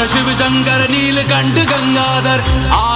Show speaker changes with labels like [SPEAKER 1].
[SPEAKER 1] हर शिव शंकर नीलकंठ गंगाधर आए शरण